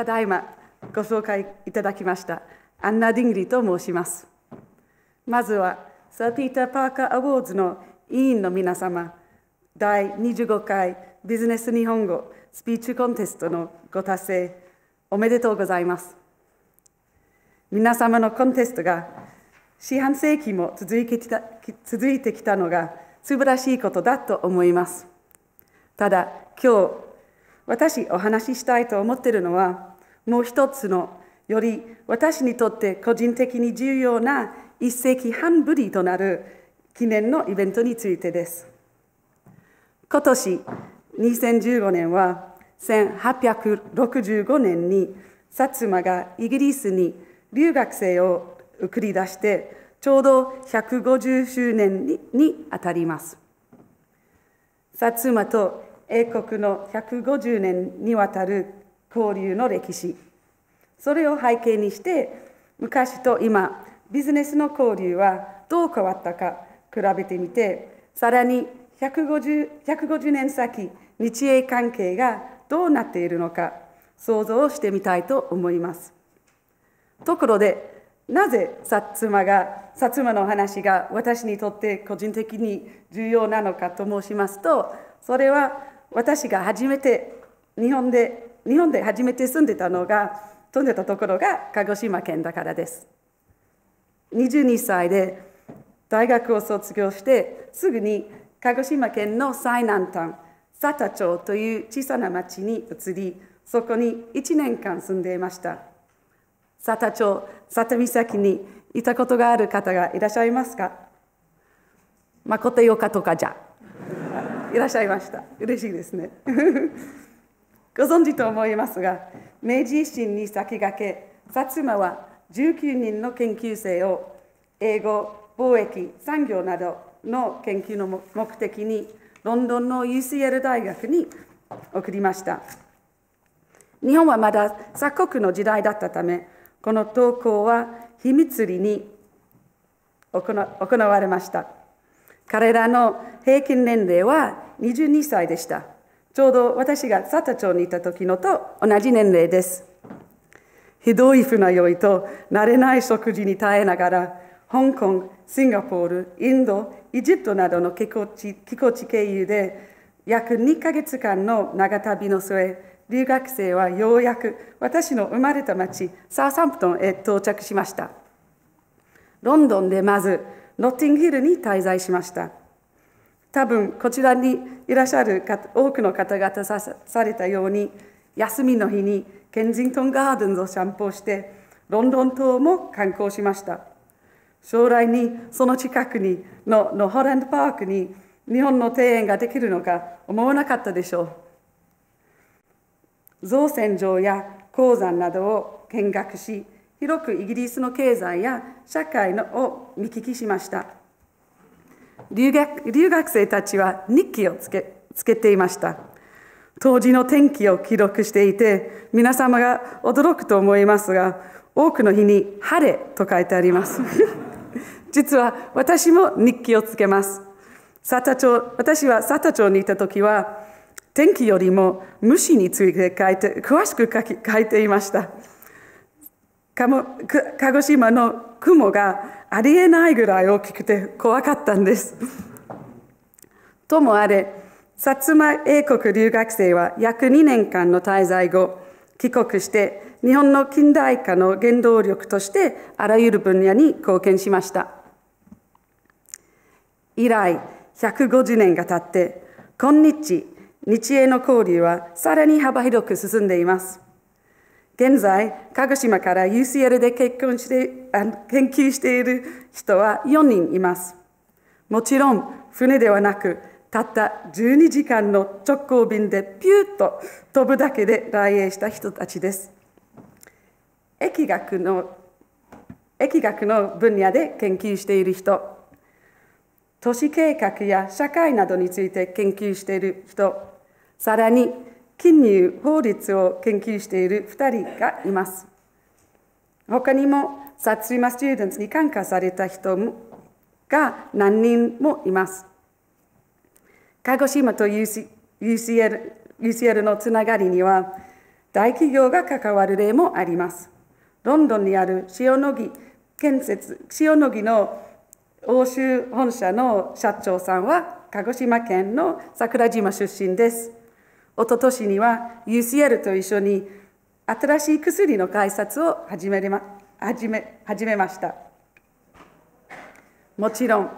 ただいまご紹介いただきましたアンナ・ディングリーと申します。まずは、 Sir Peter Parker Awards の委員の皆様、第25回ビジネス日本語スピーチコンテストのご達成、おめでとうございます。皆様のコンテストが四半世紀も続いてきた続いてきたのが素晴らしいことだと思います。ただ、今日、私お話ししたいと思っているのは、もう一つのより私にとって個人的に重要な一世紀半ぶりとなる記念のイベントについてです。今年2015年は1865年に薩摩がイギリスに留学生を送り出してちょうど150周年ににあたります。薩摩と英国の150年にわたる交流の歴史。それを背景にして昔と今ビジネスの交流はどう変わったか比べてみてさらに 150, 150年先日英関係がどうなっているのか想像してみたいと思います。ところでなぜ薩摩が薩摩の話が私にとって個人的に重要なのかと申しますとそれは私が初めて日本で日本で初めて住んでたのが住んでたところが鹿児島県だからです。22歳で大学を卒業してすぐに鹿児島県の最南端佐田町という小さな町に移りそこに1年間住んでいました。佐田町佐田岬にいたことがある方がいらっしゃいますか？誠よかとかじゃ。いらっしゃいました。嬉しいですね。ご存知と思いますが明治維新に先駆け薩摩は19人の研究生を英語貿易産業などの研究の目的にロンドンの UCL 大学に送りました。日本はまだ鎖国の時代だったためこの投稿は秘密裏に行われました。彼らの平均年齢は22歳でした。ちょうど私が佐田町にいた時のと同じ年齢です。ひどい船酔いと慣れない食事に耐えながら、香港、シンガポール、インド、エジプトなどの寄港地地経由で約2ヶ月間の長旅の末、留学生はようやく私の生まれた町、サウサンプトンへ到着しました。ロンドンでまず、ノッティングヒルに滞在しました。多分こちらにいらっしゃる多くの方々されたように休みの日にケンジントンガーデンズを散歩してロンドン島も観光しました。将来にその近くにののホランドパークに日本の庭園ができるのか思わなかったでしょう。造船場や鉱山などを見学し広くイギリスの経済や社会のを見聞きしました。留学留学生たちは日記をつけつけていました。当時の天気を記録していて、皆様が驚くと思いますが、多くの日に晴れと書いてあります。実は私も日記をつけます。佐田町私は佐田町にいた時は、天気よりも虫について書いて詳しく書き書いていました。かも鹿児島の雲がありえないぐらい大きくて怖かったんです。ともあれ、薩摩英国留学生は約2年間の滞在後、帰国して日本の近代化の原動力としてあらゆる分野に貢献しました。以来、150年が経って、今日、日英の交流はさらに幅広く進んでいます。現在、鹿児島から UCL で結婚して研究している人は4人います。もちろん、船ではなく、たった12時間の直行便でピューッと飛ぶだけで来営した人たちです。疫学の疫学の分野で研究している人、都市計画や社会などについて研究している人、さらに金融法律を研究している2人がいます。他にも、サツリマスチューデンツに感化された人が何人もいます。鹿児島と UCL, UCL のつながりには、大企業が関わる例もあります。ロンドンにある塩野義建設、塩野義の欧州本社の社長さんは鹿児島県の桜島出身です。おととしには UCL と一緒に新しい薬の開発を始めま始め始めました。もちろん、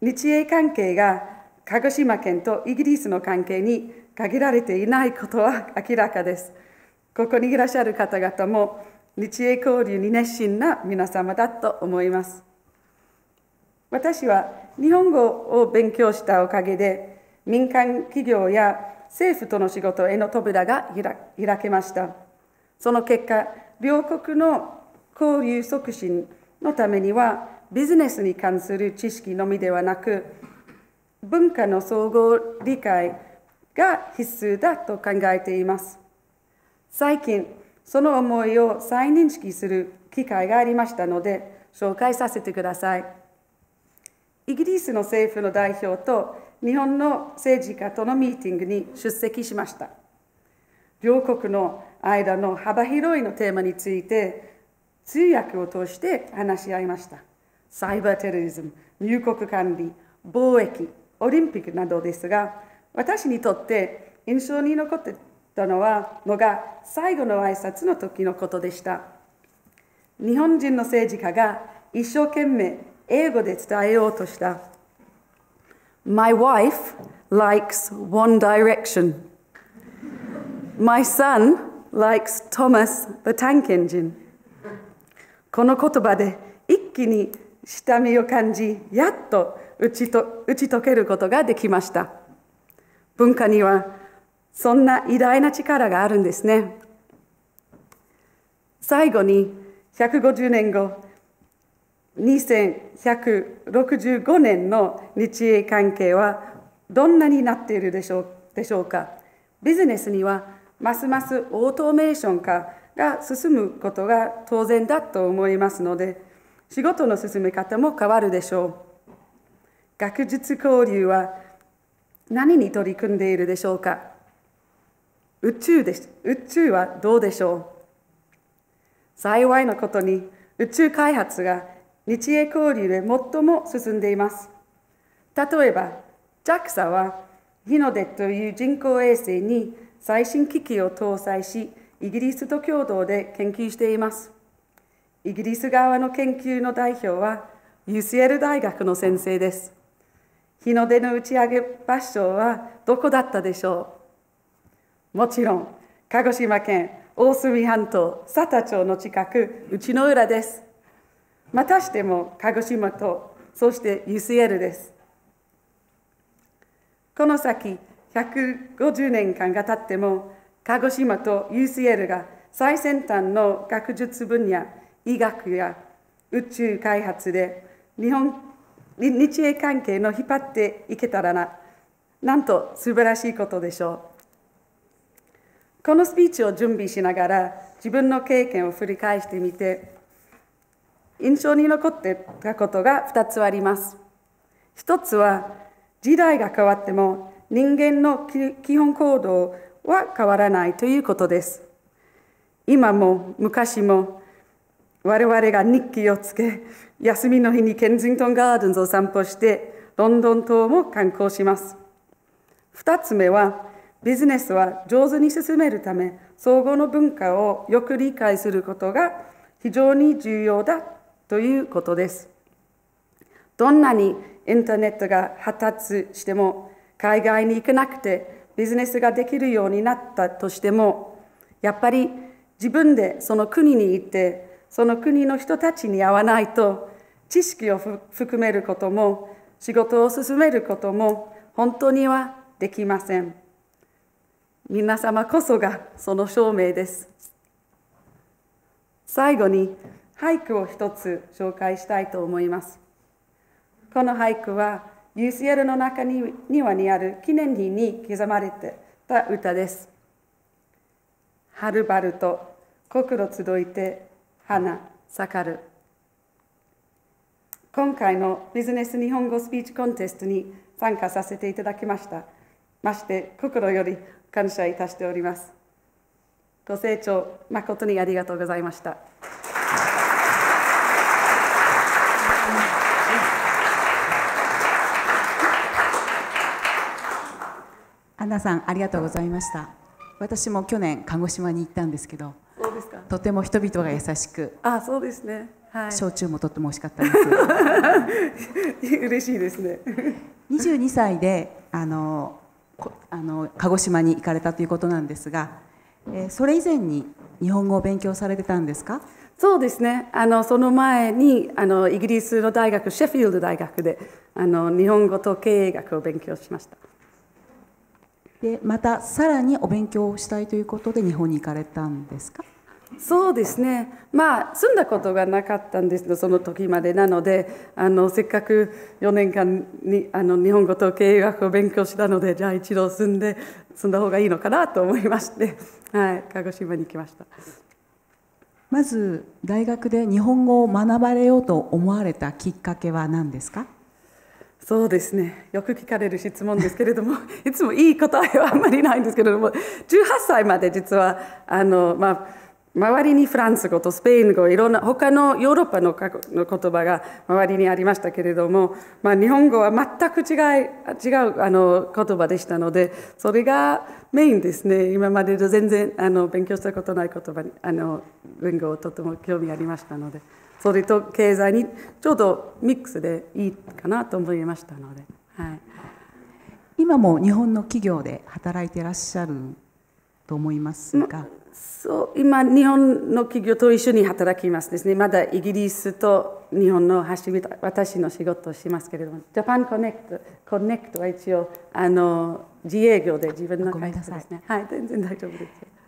日英関係が鹿児島県とイギリスの関係に限られていないことは明らかです。ここにいらっしゃる方々も日英交流に熱心な皆様だと思います。私は日本語を勉強したおかげで民間企業や政府との仕事への扉が開けました。その結果、両国の交流促進のためにはビジネスに関する知識のみではなく文化の総合理解が必須だと考えています。最近、その思いを再認識する機会がありましたので、紹介させてください。イギリスの政府の代表と日本の政治家とのミーティングに出席しました。両国の間の幅広いのテーマについて通訳を通して話し合いました。サイバーテロリズム、入国管理、貿易、オリンピックなどですが、私にとって印象に残ってたのはのが最後の挨拶の時のことでした。日本人の政治家が一生懸命英語で伝えようとした。My wife likes One Direction. My son likes Thomas the Tank Engine. この言葉で一気に下見を感じ、やっと打ちと打ち解けることができました。文化にはそんな偉大な力があるんですね。最後に150年後、2165年の日英関係はどんなになっているでしょうでしょうか？ビジネスにはますますオートメーション化が進むことが当然だと思いますので仕事の進め方も変わるでしょう。学術交流は何に取り組んでいるでしょうか？宇宙です宇宙はどうでしょう？幸いなことに宇宙開発が日英交流で最も進んでいます。例えば、JAXA は日の出という人工衛星に最新機器を搭載し、イギリスと共同で研究しています。イギリス側の研究の代表は UCL 大学の先生です。日の出の打ち上げ場所はどこだったでしょう？もちろん、鹿児島県大隅半島佐田町の近く、内之浦です。またしても鹿児島とそして UCL です。この先150年間が経っても鹿児島と UCL が最先端の学術分野医学や宇宙開発で日本日英関係の引っ張っていけたらななんと素晴らしいことでしょうこのスピーチを準備しながら自分の経験を振り返してみて印象に残ってたことが2つあります。一つは、時代が変わっても人間の基本行動は変わらないということです。今も昔も我々が日記をつけ、休みの日にケンジントンガーデンズを散歩して、ロンドン島も観光します。二つ目は、ビジネスは上手に進めるため、総合の文化をよく理解することが非常に重要だということです。どんなにインターネットが発達しても、海外に行かなくてビジネスができるようになったとしても、やっぱり自分でその国に行って、その国の人たちに会わないと、知識を含めることも、仕事を進めることも本当にはできません。皆様こそがその証明です。最後に、俳句を一つ紹介したいと思います。この俳句は UCL の中に庭にある記念碑に刻まれてた歌です。はるばると心集いて花咲かる。今回のビジネス日本語スピーチコンテストに参加させていただきました。まして心より感謝いたしております。ご清聴誠にありがとうございました。ンナさんありがとうございました。私も去年鹿児島に行ったんですけどそうですか。とても人々が優しくあそうですね、はい、焼酎もとっても美味しかったです 嬉しいですね。22歳であのあの鹿児島に行かれたということなんですが、えー、それ以前に日本語を勉強されてたんですか？そうですね。あのその前にあのイギリスの大学シェフィールド大学であの日本語と経営学を勉強しましたでまたさらにお勉強をしたいということで日本に行かれたんですか？そうですね、まあ、住んだことがなかったんですその時までなのであのせっかく4年間にあの日本語と経営学を勉強したのでじゃあ一度住んで住んだ方がいいのかなと思いまして、はい、鹿児島に来ました。まず大学で日本語を学ばれようと思われたきっかけは何ですか？そうですねよく聞かれる質問ですけれども いつもいい答えはあんまりないんですけれども18歳まで実はあの、まあ、周りにフランス語とスペイン語いろんな他のヨーロッパの言葉が周りにありましたけれども、まあ、日本語は全く違い違うあの言葉でしたのでそれがメインですね今までと全然あの勉強したことない言葉にあの言語をとても興味ありましたので。それと経済にちょうどミックスでいいかなと思いましたので、はい、今も日本の企業で働いていらっしゃると思いますが、そう今日本の企業と一緒に働きますですね。まだイギリスと日本の橋渡しの仕事をしますけれども。 Japan Connect Connect は一応あの自営業で自分の会社ですね。はい全然大丈夫です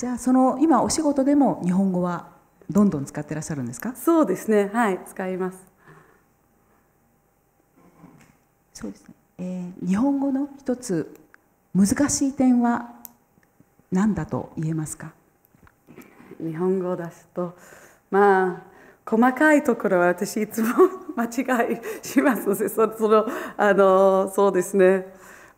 じゃあその今お仕事でも日本語はどんどん使ってらっしゃるんですか？そうですね。はい使います。そうですね、えー、日本語の一つ難しい点は何だと言えますか？日本語だとまあ細かいところは私いつも 間違いしますのでそのあのそうですね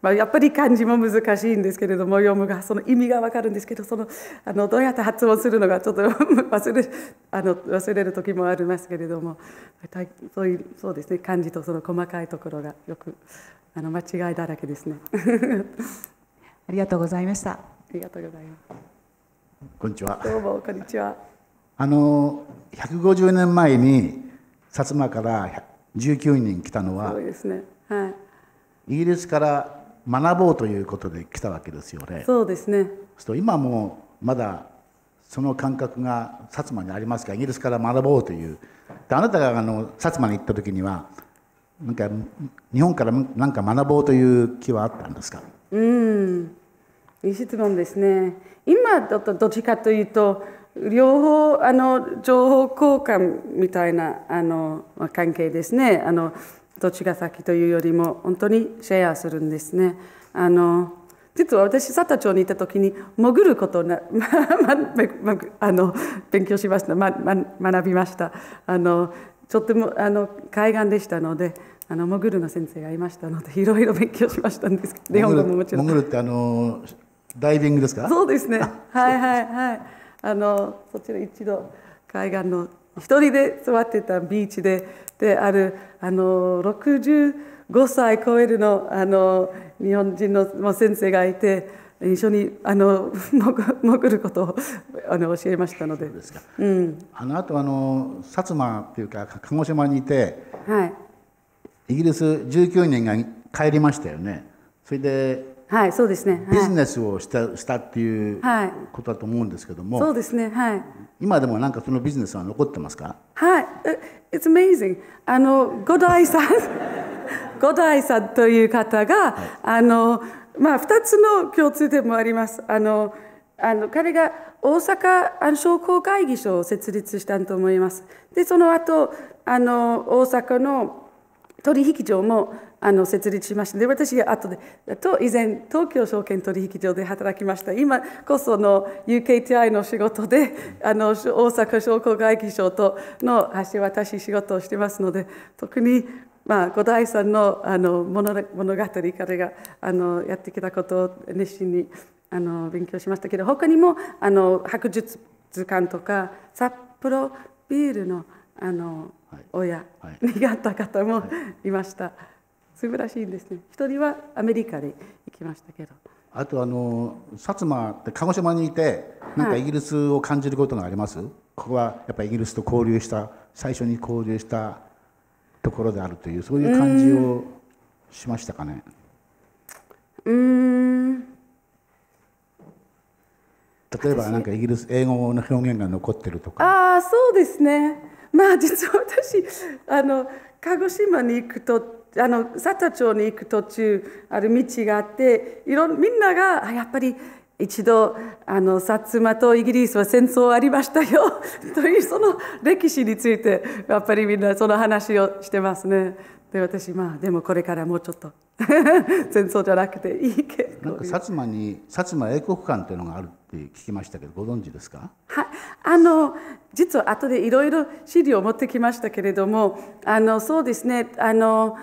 まあ、やっぱり漢字も難しいんですけれども読むがその意味が分かるんですけどそのあのどうやって発音するのがちょっと忘れあの忘れる時もありますけれどもそういうそうですね漢字とその細かいところがよくあの間違いだらけですね。ありがとうございました。ありがとうございます。こんにちは。どうもこんにちは。あの150年前に薩摩から19人来たのはそうですね。はい。イギリスから学ぼうということで来たわけですよね。そうですね。今もまだその感覚が薩摩にありますかイギリスから学ぼうという。であなたがあの薩摩に行った時にはなんか日本から何か学ぼうという気はあったんですか？うんいい質問ですね。今だとどっちかというと両方あの情報交換みたいなあの関係ですね。あのどっちが先というよりも本当にシェアするんですね。あの実は私佐田町にいた時に潜ることをな、まま、あの勉強しました、まま、学びましたあのとてもあの海岸でしたのであの潜るの先生がいましたのでいろいろ勉強しましたんですけど日本語ももちろん潜るってあのダイビングですかそうですねはいはいはいあのそちら一度海岸の一人で座ってたビーチでであるあの65歳超えるのあの日本人の先生がいて一緒にあの 潜ることをあの教えましたので。ですか。うん。あの後あの薩摩っていうか鹿児島にいて、はい。イギリス19人が帰りましたよね。それで。はい、そうですね。ビジネスをしたしたっていうことだと思うんですけども、そうですね。はい。今でもなんかそのビジネスは残ってますか？はい。It's amazing. あの五代さん、五代さんという方が、はい、あのまあ二つの共通点もあります。あのあの彼が大阪商工会議所を設立したと思います。でその後あの大阪の取引所もあの設立しました。で私が後でと以前東京証券取引所で働きました。今こその UKTI の仕事であの大阪商工会議所との橋渡し仕事をしてますので特にまあ、五代さんのあの物物語彼があのやってきたことを熱心にあの勉強しましたけど他にもあの博術図鑑とか札幌ビールのあの、はい親はい。になった方もい。ました、素晴らしいですね。一人はアメリカで行きましたけど。あとあの薩摩って鹿児島にいてなんかイギリスを感じることがあります、ここはやっぱりイギリスと交流した最初に交流したところであるというそういう感じをしましたかね？うーん。例えばなんかイギリス英語の表現が残ってるとか。ああそうですねまあ実は私あの鹿児島に行くとあの佐田町に行く途中ある道があっていろんみんながあやっぱり一度あの薩摩とイギリスは戦争ありましたよ というその歴史についてやっぱりみんなその話をしてますね。で私まあでもこれからもうちょっと 戦争じゃなくていいけど。なんか薩摩に薩摩英国館っていうのがあるって聞きましたけどご存知ですか？はい、あの実は後でいろいろ資料を持ってきましたけれどもあのそうですねあの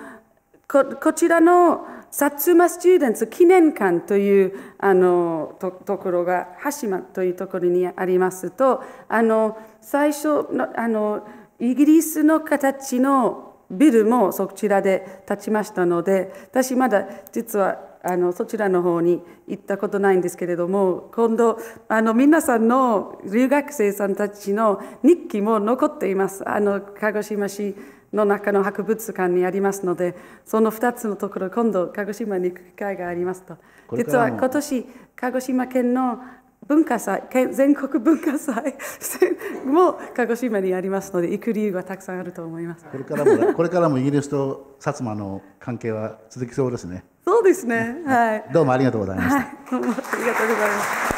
こちらの薩摩スチューデンツ記念館というあのとところが羽島というところにありますとあの最初のあのイギリスの形のビルもそちらで建ちましたので私まだ実はあのそちらの方に行ったことないんですけれども今度あの皆さんの留学生さんたちの日記も残っています。あの鹿児島市の中の博物館にありますのでその2つのところ今度鹿児島に行く機会がありますと。実は今年鹿児島県の文化祭県全国文化祭。も鹿児島にありますので行く理由がたくさんあると思います。これからも これからもイギリスと薩摩の関係は続きそうですね。そうですね。はい。どうもありがとうございました。はい、どうもありがとうございます。